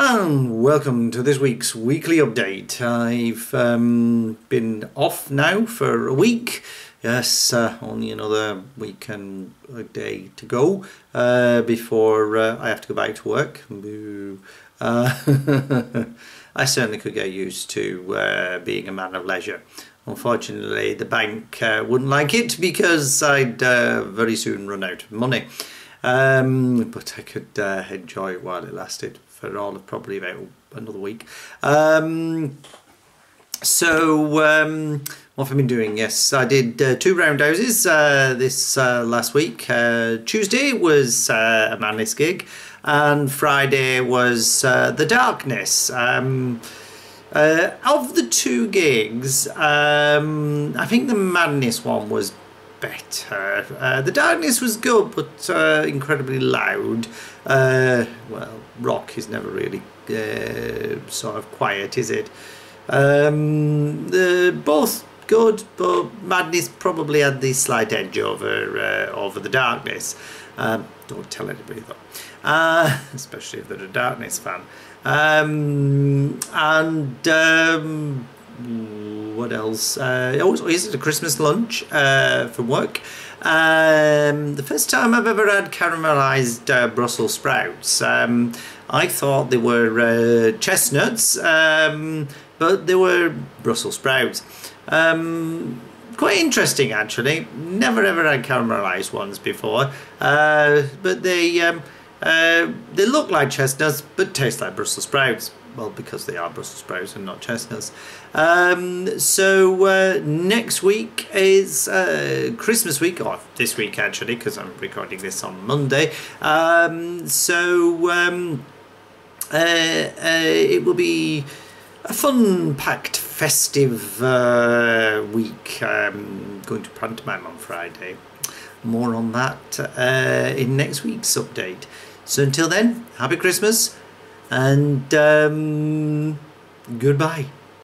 And welcome to this week's weekly update. I've um, been off now for a week. Yes, uh, only another week and a day to go uh, before uh, I have to go back to work. Uh, I certainly could get used to uh, being a man of leisure. Unfortunately, the bank uh, wouldn't like it because I'd very soon run out of money. Um, but I could uh, enjoy it while it lasted for all of probably about another week. Um, so um, what have I been doing? Yes, I did uh, two roundhouses uh, this uh, last week. Uh, Tuesday was uh, a Madness gig, and Friday was uh, the Darkness. Um, of the two gigs, um, I think the Madness one was better. Uh, the darkness was good, but uh, incredibly loud. Uh, well, rock is never really uh, sort of quiet, is it? Um, both good, but madness probably had the slight edge over uh, over the darkness. Um, don't tell anybody though, uh, especially if they're a darkness fan. Um, and um, what else? Uh, oh, is it a Christmas lunch uh, from work? Um, the first time I've ever had caramelized uh, Brussels sprouts. Um, I thought they were uh, chestnuts, um, but they were Brussels sprouts. Um, quite interesting, actually. Never ever had caramelized ones before, uh, but they um, uh, they look like chestnuts, but taste like Brussels sprouts well, because they are Brussels sprouts and not chestnuts. Um, so uh, next week is uh, Christmas week, or this week actually, because I'm recording this on Monday. Um, so um, uh, uh it will be a fun-packed, festive uh, week. Um, going to pantomime on Friday. More on that uh, in next week's update. So until then, happy Christmas and um, goodbye.